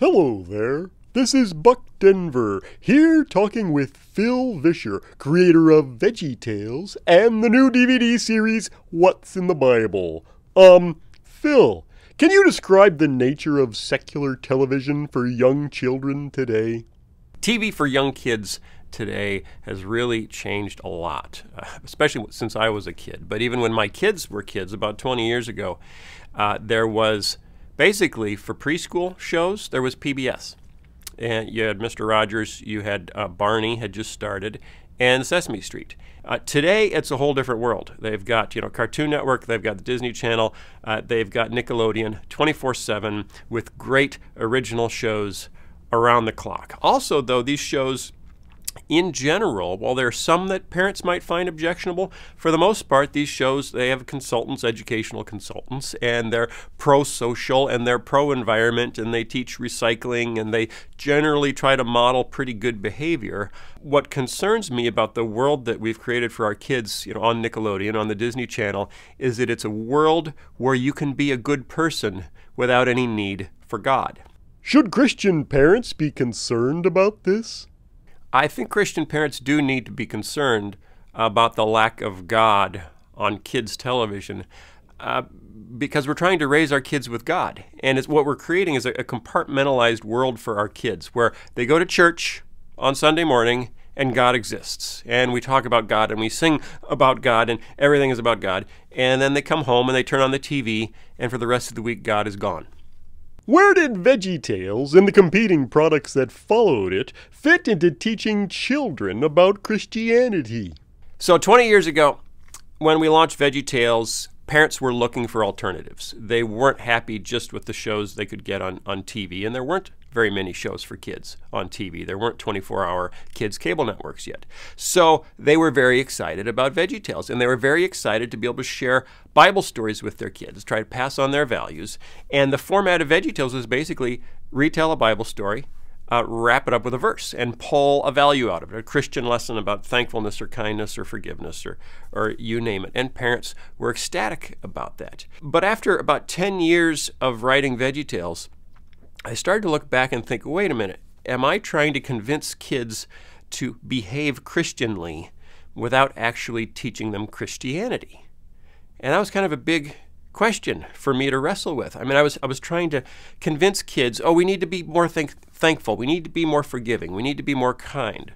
Hello there. This is Buck Denver, here talking with Phil Vischer, creator of Veggie Tales and the new DVD series What's in the Bible. Um, Phil, can you describe the nature of secular television for young children today? TV for young kids today has really changed a lot, especially since I was a kid. But even when my kids were kids, about 20 years ago, uh, there was basically for preschool shows, there was PBS and you had Mr. Rogers, you had uh, Barney had just started, and Sesame Street. Uh, today, it's a whole different world. They've got you know Cartoon Network, they've got the Disney Channel, uh, they've got Nickelodeon, 24/7 with great original shows around the clock. Also, though, these shows in general, while there are some that parents might find objectionable, for the most part, these shows they have consultants, educational consultants, and they're pro-social and they're pro-environment, and they teach recycling, and they generally try to model pretty good behavior. What concerns me about the world that we've created for our kids, you know, on Nickelodeon, on the Disney Channel, is that it's a world where you can be a good person without any need for God. Should Christian parents be concerned about this? I think Christian parents do need to be concerned about the lack of God on kids' television uh, because we're trying to raise our kids with God. And what we're creating is a, a compartmentalized world for our kids where they go to church on Sunday morning and God exists. And we talk about God and we sing about God and everything is about God. And then they come home and they turn on the TV and for the rest of the week, God is gone. Where did VeggieTales and the competing products that followed it fit into teaching children about Christianity? So, 20 years ago, when we launched VeggieTales, parents were looking for alternatives. They weren't happy just with the shows they could get on, on TV, and there weren't very many shows for kids on TV. There weren't 24 hour kids cable networks yet. So they were very excited about VeggieTales and they were very excited to be able to share Bible stories with their kids, try to pass on their values. And the format of VeggieTales was basically retell a Bible story. Uh, wrap it up with a verse and pull a value out of it, a Christian lesson about thankfulness or kindness or forgiveness or, or you name it. And parents were ecstatic about that. But after about 10 years of writing VeggieTales, I started to look back and think, wait a minute, am I trying to convince kids to behave Christianly without actually teaching them Christianity? And that was kind of a big question for me to wrestle with. I mean, I was I was trying to convince kids, oh, we need to be more thankful, we need to be more forgiving, we need to be more kind.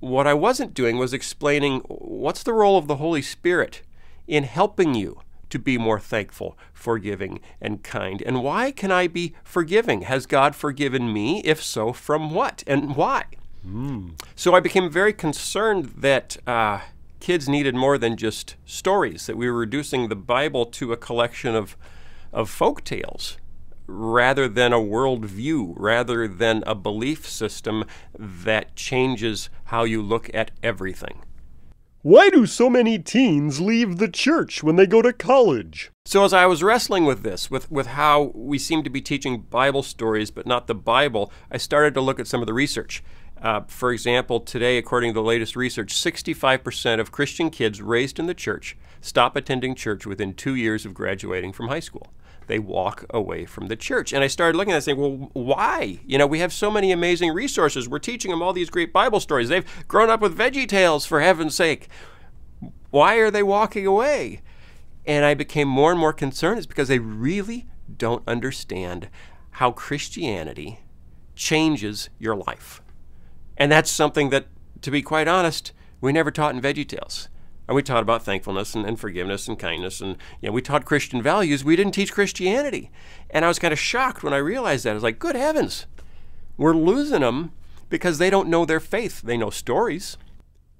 What I wasn't doing was explaining what's the role of the Holy Spirit in helping you to be more thankful, forgiving, and kind? And why can I be forgiving? Has God forgiven me? If so, from what and why? Mm. So I became very concerned that uh, kids needed more than just stories, that we were reducing the Bible to a collection of, of folk tales rather than a worldview, rather than a belief system that changes how you look at everything. Why do so many teens leave the church when they go to college? So as I was wrestling with this, with, with how we seem to be teaching Bible stories but not the Bible, I started to look at some of the research. Uh, for example, today, according to the latest research, 65% of Christian kids raised in the church stop attending church within two years of graduating from high school they walk away from the church. And I started looking at it saying, well, why? You know, we have so many amazing resources. We're teaching them all these great Bible stories. They've grown up with Veggie Tales, for heaven's sake. Why are they walking away? And I became more and more concerned. It's because they really don't understand how Christianity changes your life. And that's something that, to be quite honest, we never taught in Veggie Tales. And we taught about thankfulness and, and, forgiveness and kindness. And you know, we taught Christian values. We didn't teach Christianity. And I was kind of shocked when I realized that. I was like, good heavens, we're losing them because they don't know their faith. They know stories.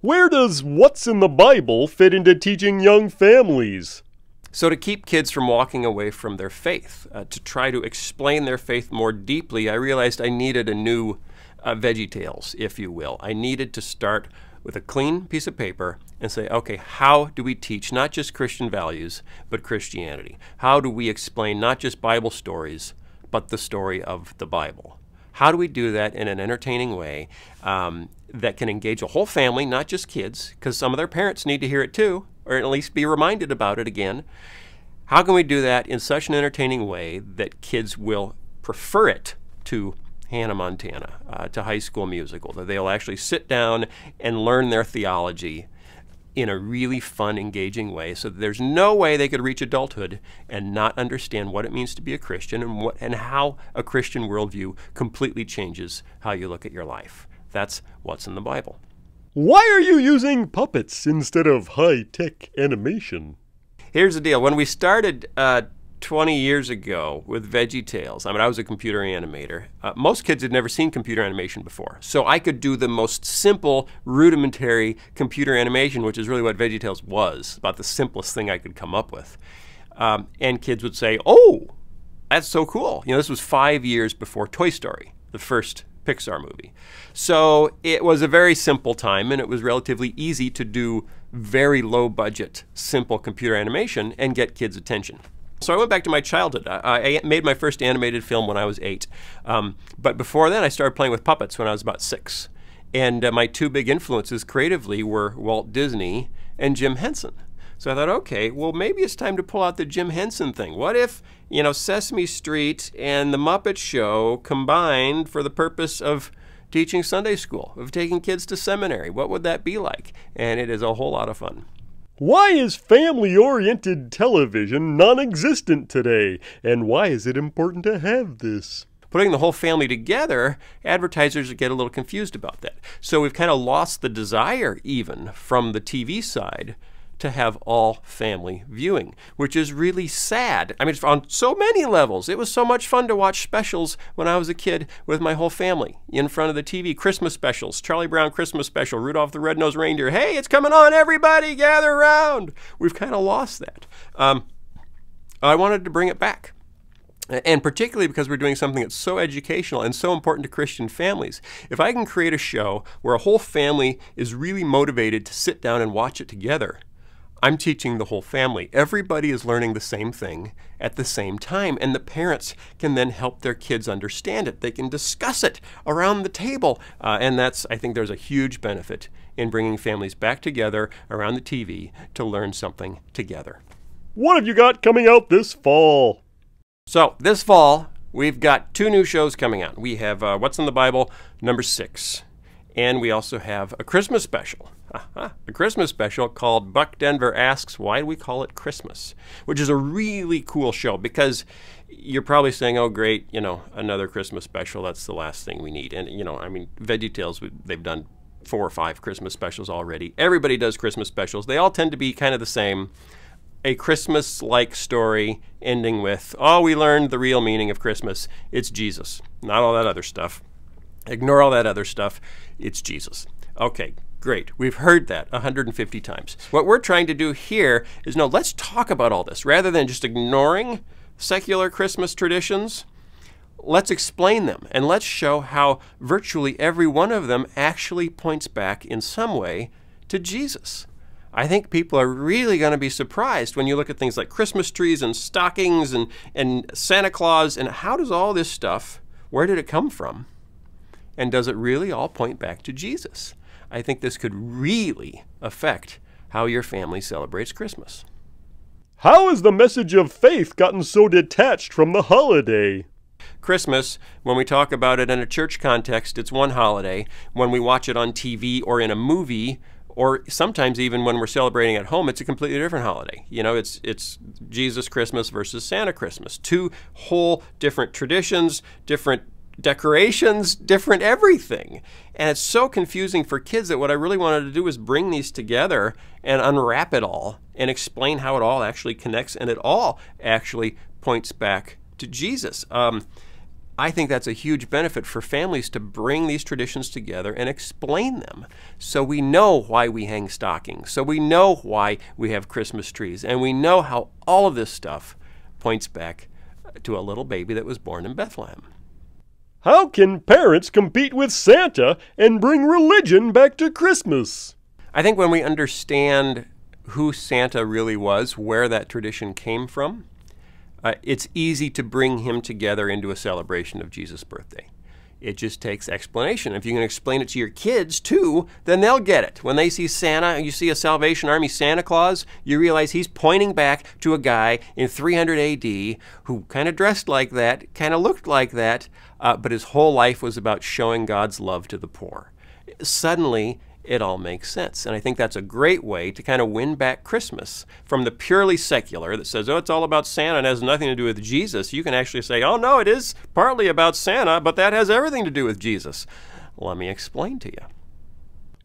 Where does what's in the Bible fit into teaching young families? So, to keep kids from walking away from their faith, uh, to try to explain their faith more deeply, I realized I needed a new uh, Veggie Tales, if you will. I needed to start with a clean piece of paper and say, okay, how do we teach not just Christian values, but Christianity? How do we explain not just Bible stories, but the story of the Bible? How do we do that in an entertaining way um, that can engage a whole family, not just kids, because some of their parents need to hear it too, or at least be reminded about it again? How can we do that in such an entertaining way that kids will prefer it to Hannah Montana uh, to High School Musical, that they'll actually sit down and learn their theology in a really fun, engaging way so that there's no way they could reach adulthood and not understand what it means to be a Christian and, what, and how a Christian worldview completely changes how you look at your life. That's what's in the Bible. Why are you using puppets instead of high tech animation? Here's the deal. When we started uh, 20 years ago with Veggie Tales, I mean, I was a computer animator. Uh, most kids had never seen computer animation before. So I could do the most simple, rudimentary computer animation, which is really what Veggie Tales was, about the simplest thing I could come up with. Um, and kids would say, Oh, that's so cool. You know, this was five years before Toy Story, the first Pixar movie. So it was a very simple time and it was relatively easy to do very low budget, simple computer animation and get kids' attention. So I went back to my childhood. I, I made my first animated film when I was eight. Um, but before then, I started playing with puppets when I was about six. And uh, my two big influences creatively were Walt Disney and Jim Henson. So I thought, okay, well, maybe it's time to pull out the Jim Henson thing. What if, you know, Sesame Street and the Muppet Show combined for the purpose of teaching Sunday school, of taking kids to seminary? What would that be like? And it is a whole lot of fun. Why is family oriented television non existent today? And why is it important to have this? Putting the whole family together, advertisers get a little confused about that. So we've kind of lost the desire, even from the TV side, to have all family viewing, which is really sad. I mean, on so many levels. It was so much fun to watch specials when I was a kid with my whole family in front of the TV. Christmas specials, Charlie Brown Christmas special, Rudolph the Red-Nosed Reindeer. Hey, it's coming on, everybody, gather around. We've kind of lost that. Um, I wanted to bring it back and particularly because we're doing something that's so educational and so important to Christian families. If I can create a show where a whole family is really motivated to sit down and watch it together, I'm teaching the whole family. Everybody is learning the same thing at the same time, and the parents can then help their kids understand it. They can discuss it around the table, uh, and that's, I think, there's a huge benefit in bringing families back together around the TV to learn something together. What have you got coming out this fall? So, this fall, we've got two new shows coming out. We have uh, What's in the Bible, number six, and we also have a Christmas special a Christmas special called Buck Denver Asks Why Do We Call It Christmas? Which is a really cool show because you're probably saying, oh, great, you know, another Christmas special. That's the last thing we need. And, you know, I mean, VeggieTales, they've done four or five Christmas specials already. Everybody does Christmas specials. They all tend to be kind of the same. A Christmas like story ending with, oh, we learned the real meaning of Christmas. It's Jesus, not all that other stuff. Ignore all that other stuff. It's Jesus. Okay, Great. We've heard that 150 times. What we're trying to do here is no, let's talk about all this. Rather than just ignoring secular Christmas traditions, let's explain them and let's show how virtually every one of them actually points back in some way to Jesus. I think people are really going to be surprised when you look at things like Christmas trees and stockings and, and Santa Claus and how does all this stuff, where did it come from? And does it really all point back to Jesus? I think this could really affect how your family celebrates Christmas. How has the message of faith gotten so detached from the holiday? Christmas, when we talk about it in a church context, it's one holiday. When we watch it on TV or in a movie, or sometimes even when we're celebrating at home, it's a completely different holiday. You know, it's it's Jesus Christmas versus Santa Christmas. Two whole different traditions, different decorations, different everything. And it's so confusing for kids that what I really wanted to do was bring these together and unwrap it all and explain how it all actually connects and it all actually points back to Jesus. Um, I think that's a huge benefit for families to bring these traditions together and explain them so we know why we hang stockings, so we know why we have Christmas trees, and we know how all of this stuff points back to a little baby that was born in Bethlehem. How can parents compete with Santa and bring religion back to Christmas? I think when we understand who Santa really was, where that tradition came from, uh, it's easy to bring him together into a celebration of Jesus' birthday. It just takes explanation. If you can explain it to your kids too, then they'll get it. When they see Santa, you see a Salvation Army Santa Claus, you realize he's pointing back to a guy in 300 AD who kind of dressed like that, kind of looked like that, uh, but his whole life was about showing God's love to the poor. Suddenly, it all makes sense. And I think that's a great way to kind of win back Christmas from the purely secular that says, oh, it's all about Santa and has nothing to do with Jesus. You can actually say, oh, no, it is partly about Santa, but that has everything to do with Jesus. Let me explain to you.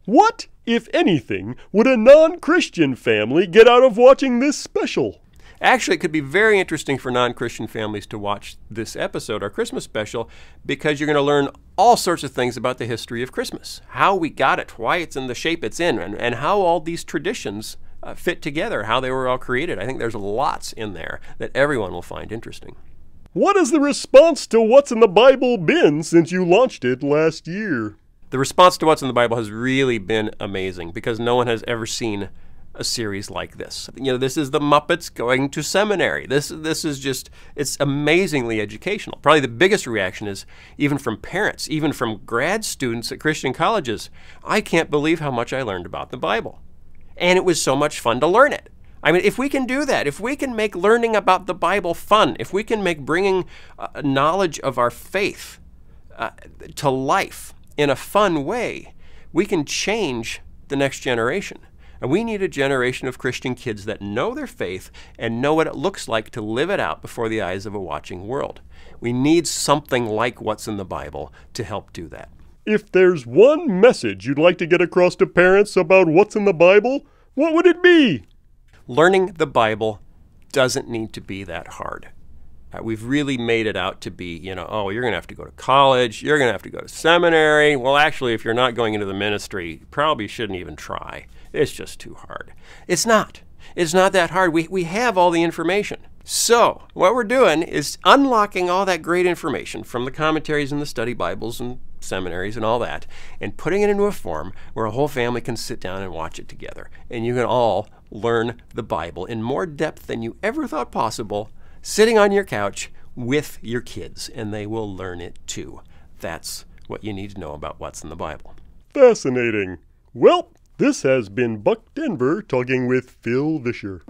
What, if anything, would a non Christian family get out of watching this special? Actually, it could be very interesting for non Christian families to watch this episode, our Christmas special, because you're going to learn all sorts of things about the history of Christmas how we got it, why it's in the shape it's in, and, and how all these traditions uh, fit together, how they were all created. I think there's lots in there that everyone will find interesting. What has the response to What's in the Bible been since you launched it last year? The response to What's in the Bible has really been amazing because no one has ever seen a series like this. You know, this is the Muppets going to seminary. This this is just it's amazingly educational. Probably the biggest reaction is even from parents, even from grad students at Christian colleges. I can't believe how much I learned about the Bible. And it was so much fun to learn it. I mean, if we can do that, if we can make learning about the Bible fun, if we can make bringing uh, knowledge of our faith uh, to life in a fun way, we can change the next generation. And we need a generation of Christian kids that know their faith and know what it looks like to live it out before the eyes of a watching world. We need something like what's in the Bible to help do that. If there's one message you'd like to get across to parents about what's in the Bible, what would it be? Learning the Bible doesn't need to be that hard. Uh, we've really made it out to be, you know, oh, you're going to have to go to college, you're going to have to go to seminary. Well, actually, if you're not going into the ministry, probably shouldn't even try. It's just too hard. It's not. It's not that hard. We, we have all the information. So, what we're doing is unlocking all that great information from the commentaries and the study Bibles and seminaries and all that, and putting it into a form where a whole family can sit down and watch it together. And you can all learn the Bible in more depth than you ever thought possible, sitting on your couch with your kids, and they will learn it too. That's what you need to know about what's in the Bible. Fascinating. Well, this has been Buck Denver talking with Phil Vischer.